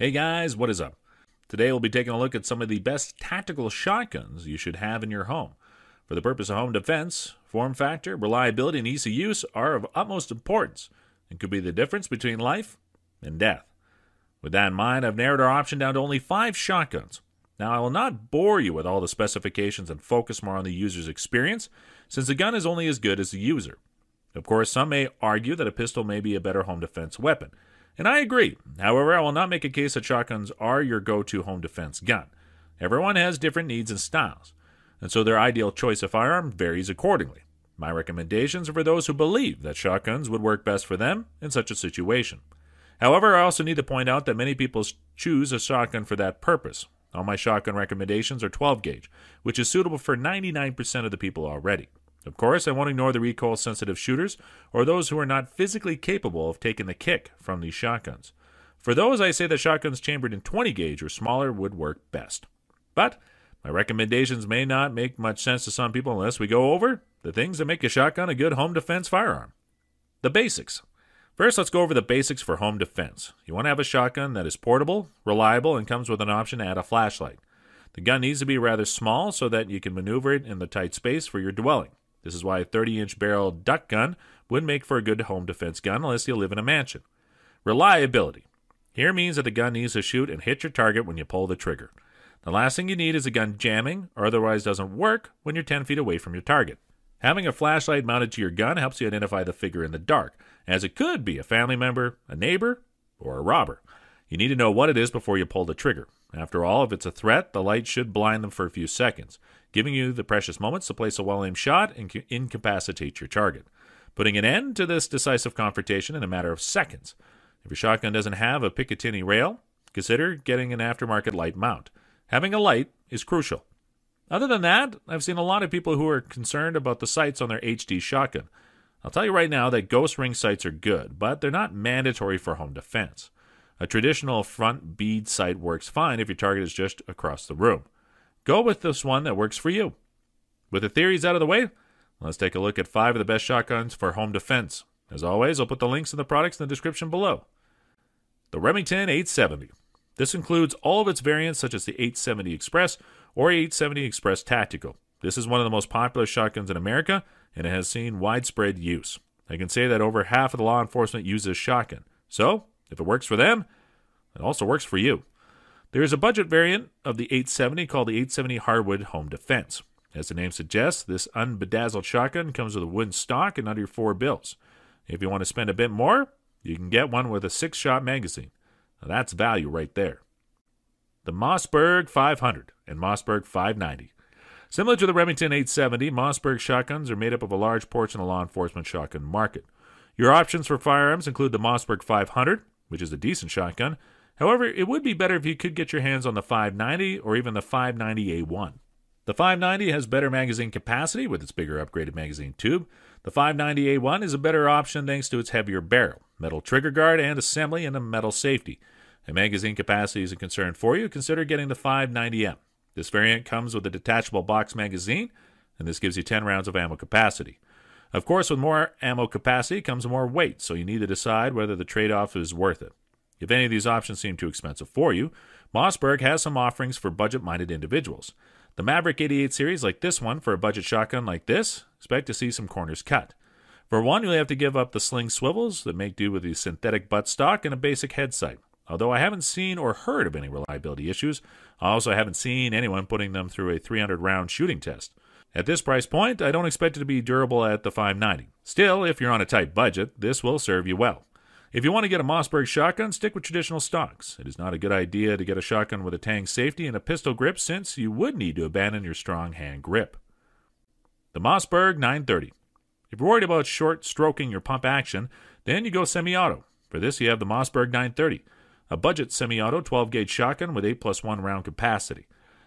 Hey guys, what is up? Today we'll be taking a look at some of the best tactical shotguns you should have in your home. For the purpose of home defense, form factor, reliability, and ease of use are of utmost importance and could be the difference between life and death. With that in mind, I've narrowed our option down to only five shotguns. Now, I will not bore you with all the specifications and focus more on the user's experience, since the gun is only as good as the user. Of course, some may argue that a pistol may be a better home defense weapon, and I agree. However, I will not make a case that shotguns are your go to home defense gun. Everyone has different needs and styles, and so their ideal choice of firearm varies accordingly. My recommendations are for those who believe that shotguns would work best for them in such a situation. However, I also need to point out that many people choose a shotgun for that purpose. All my shotgun recommendations are 12 gauge, which is suitable for 99% of the people already. Of course, I won't ignore the recoil sensitive shooters or those who are not physically capable of taking the kick from these shotguns. For those, I say that shotguns chambered in 20 gauge or smaller would work best. But my recommendations may not make much sense to some people unless we go over the things that make a shotgun a good home defense firearm. The basics. First, let's go over the basics for home defense. You want to have a shotgun that is portable, reliable, and comes with an option to add a flashlight. The gun needs to be rather small so that you can maneuver it in the tight space for your dwelling. This is why a 30 inch barrel duck gun would make for a good home defense gun unless you live in a mansion. Reliability. Here means that the gun needs to shoot and hit your target when you pull the trigger. The last thing you need is a gun jamming or otherwise doesn't work when you're 10 feet away from your target. Having a flashlight mounted to your gun helps you identify the figure in the dark, as it could be a family member, a neighbor, or a robber. You need to know what it is before you pull the trigger. After all, if it's a threat, the light should blind them for a few seconds, giving you the precious moments to place a well aimed shot and incapacitate your target, putting an end to this decisive confrontation in a matter of seconds. If your shotgun doesn't have a Picatinny rail, consider getting an aftermarket light mount. Having a light is crucial. Other than that, I've seen a lot of people who are concerned about the sights on their HD shotgun. I'll tell you right now that ghost ring sights are good, but they're not mandatory for home defense. A traditional front bead sight works fine if your target is just across the room. Go with this one that works for you. With the theories out of the way, let's take a look at five of the best shotguns for home defense. As always, I'll put the links to the products in the description below. The Remington 870. This includes all of its variants, such as the 870 Express or 870 Express Tactical. This is one of the most popular shotguns in America, and it has seen widespread use. I can say that over half of the law enforcement uses shotgun. So, if it works for them, it also works for you. There is a budget variant of the 870 called the 870 Hardwood Home Defense. As the name suggests, this unbedazzled shotgun comes with a wooden stock and under four bills. If you want to spend a bit more, you can get one with a six shot magazine. Now that's value right there. The Mossberg 500 and Mossberg 590. Similar to the Remington 870, Mossberg shotguns are made up of a large portion of the law enforcement shotgun market. Your options for firearms include the Mossberg 500, which is a decent shotgun. However, it would be better if you could get your hands on the 590 or even the 590A1. The 590 has better magazine capacity with its bigger upgraded magazine tube. The 590A1 is a better option thanks to its heavier barrel, metal trigger guard, and assembly, and a metal safety. If magazine capacity is a concern for you, consider getting the 590M. This variant comes with a detachable box magazine, and this gives you 10 rounds of ammo capacity. Of course, with more ammo capacity comes more weight, so you need to decide whether the trade off is worth it. If any of these options seem too expensive for you, Mossberg has some offerings for budget minded individuals. The Maverick 88 series, like this one, for a budget shotgun like this, expect to see some corners cut. For one, you'll have to give up the sling swivels that make do with the synthetic buttstock and a basic bead sight. Although I haven't seen or heard of any reliability issues, I also haven't seen anyone putting them through a 300 round shooting test. At this price point, I don't expect it to be durable at the 590. Still, if you're on a tight budget, this will serve you well. If you want to get a Mossberg shotgun, stick with traditional stocks. It is not a good idea to get a shotgun with a tang safety and a pistol grip since you would need to abandon your strong hand grip. The Mossberg 930. If you're worried about short stroking your pump action, then you go semi auto. For this, you have the Mossberg 930, a budget semi auto 12 gauge shotgun with 8 plus 1 round capacity.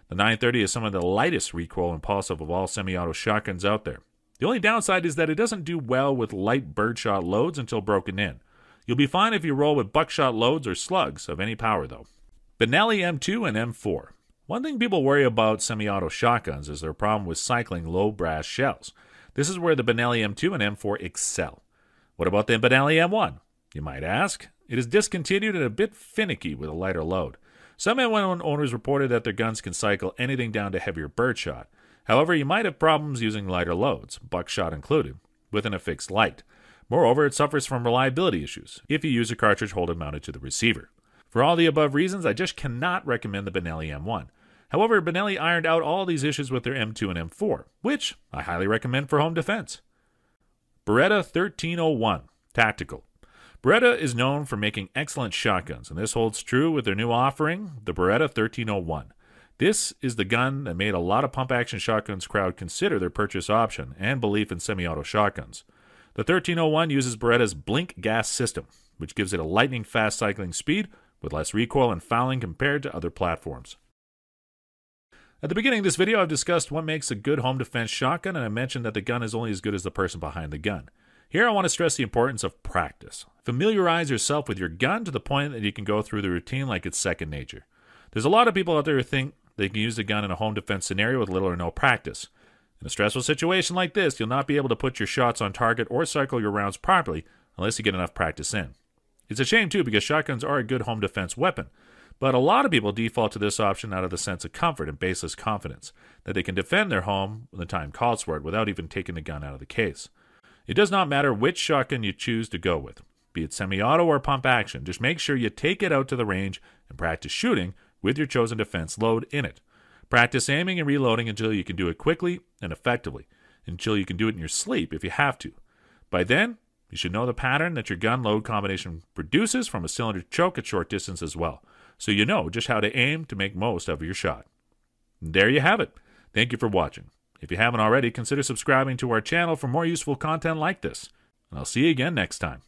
The 930 is some of the lightest recoil impulsive of all semi-auto shotguns out there. The only downside is that it doesn't do well with light birdshot loads until broken in. You'll be fine if you roll with buckshot loads or slugs of any power though. Benelli M2 and M4. One thing people worry about semi-auto shotguns is their problem with cycling low brass shells. This is where the Benelli M2 and M4 excel. What about the Benelli M1? You might ask. It is discontinued and a bit finicky with a lighter load. Some M1 owners reported that their guns can cycle anything down to heavier birdshot. However, you might have problems using lighter loads, buckshot included, within a fixed light. Moreover, it suffers from reliability issues if you use a cartridge holder mounted to the receiver. For all the above reasons, I just cannot recommend the Benelli M1. However, Benelli ironed out all these issues with their M2 and M4, which I highly recommend for home defense. Beretta 1301 Tactical. Beretta is known for making excellent shotguns, and this holds true with their new offering, the Beretta 1301. This is the gun that made a lot of pump action shotguns crowd consider their purchase option and belief in semi auto shotguns. The 1301 uses Beretta's B-Link gas system, which gives it a lightning fast cycling speed with less recoil and fouling compared to other platforms. At the beginning of this video, I've discussed what makes a good home defense shotgun, and I mentioned that the gun is only as good as the person behind the gun. Here, I want to stress the importance of practice. Familiarize yourself with your gun to the point that you can go through the routine like it's second nature. There's a lot of people out there who think they can use the gun in a home defense scenario with little or no practice. In a stressful situation like this, you'll not be able to put your shots on target or cycle your rounds properly unless you get enough practice in. It's a shame, too, because shotguns are a good home defense weapon, but a lot of people default to this option out of the sense of comfort and baseless confidence that they can defend their home when the time calls for it without even taking the gun out of the case. It does not matter which shotgun you choose to go with, be it semi auto or pump action, just make sure you take it out to the range and practice shooting with your chosen defense load in it. Practice aiming and reloading until you can do it quickly and effectively, until you can do it in your sleep if you have to. By then, you should know the pattern that your gun load combination produces from a cylinder choke at short distance as well, so you know just how to aim to make most of your shot. And there you have it. Thank you for watching. If you haven't already, consider subscribing to our channel for more useful content like this. And I'll see you again next time.